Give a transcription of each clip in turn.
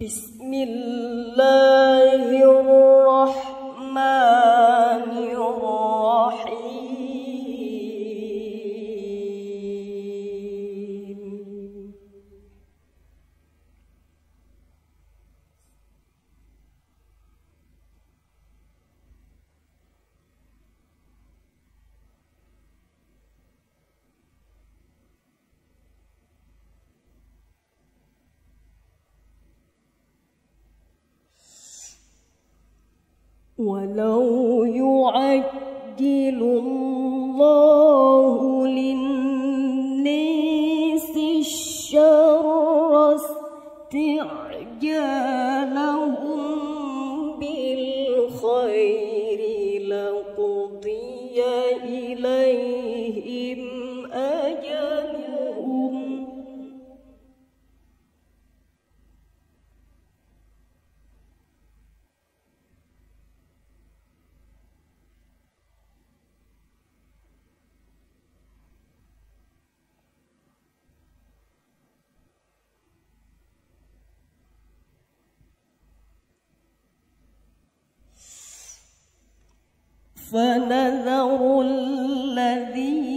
بسم الله. ولو يوم فنذر الذين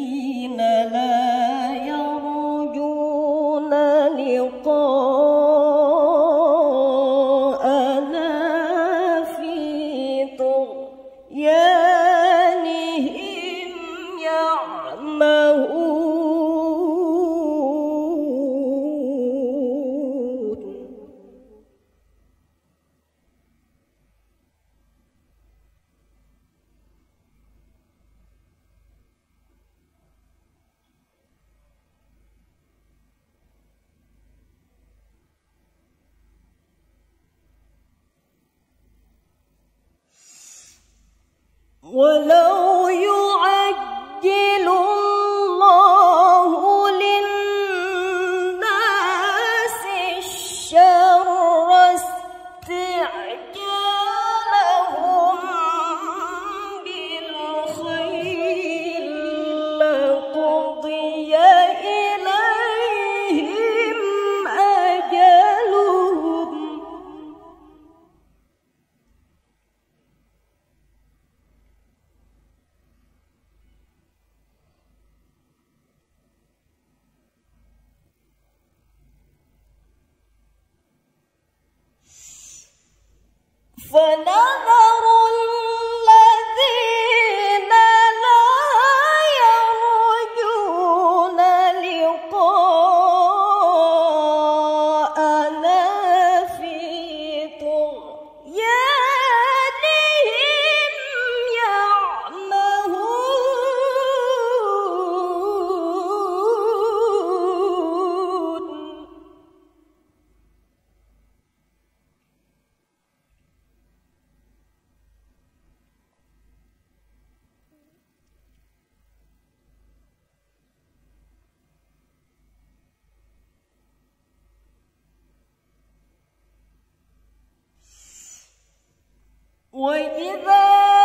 لا يرجون لقاءنا في طغيان ولو يرى for now. وإذا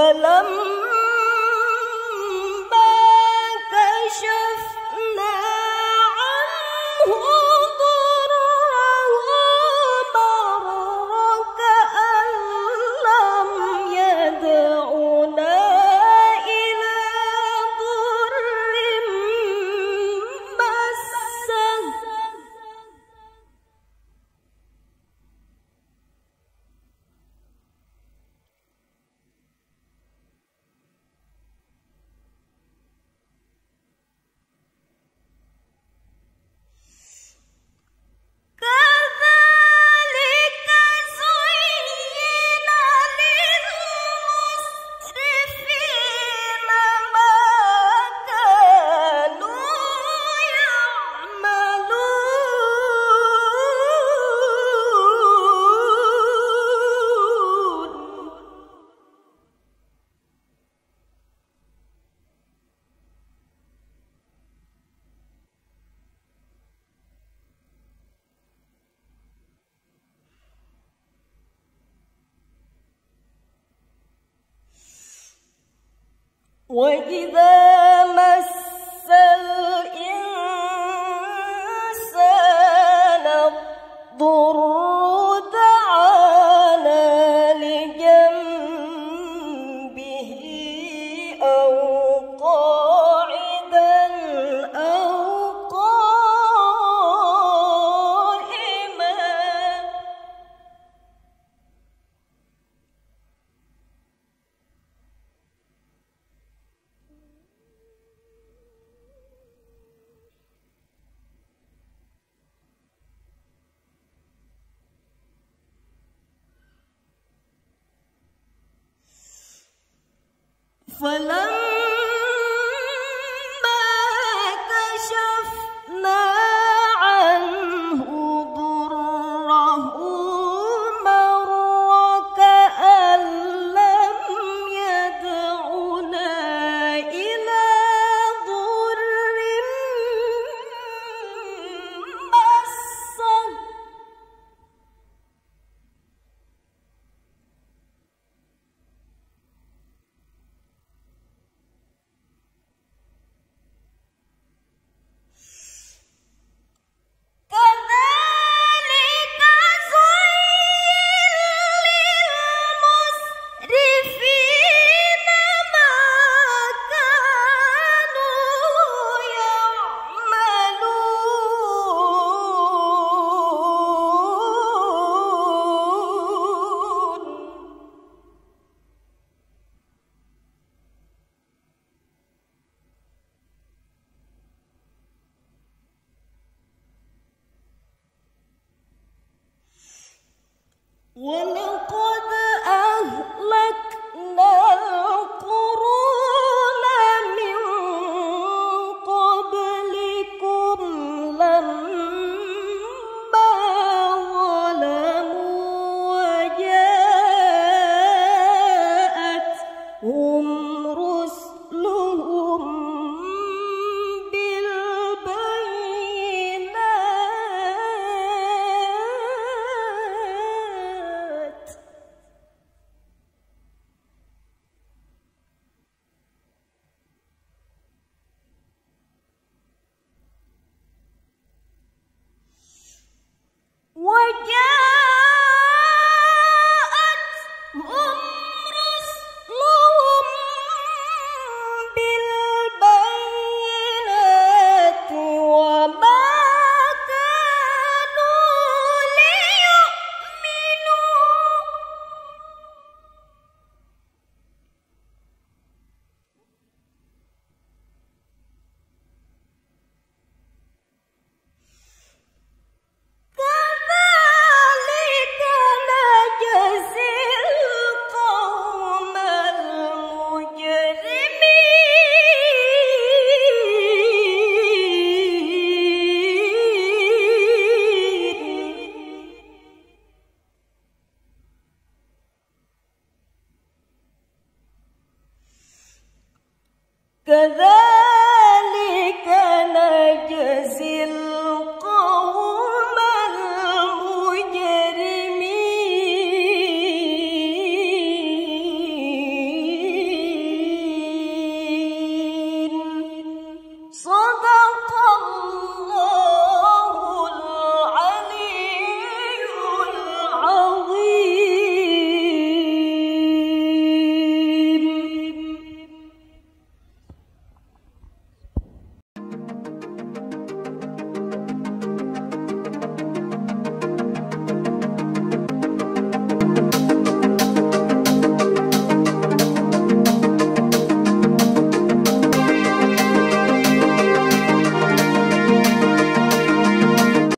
فلما وإذا مس فلما 我。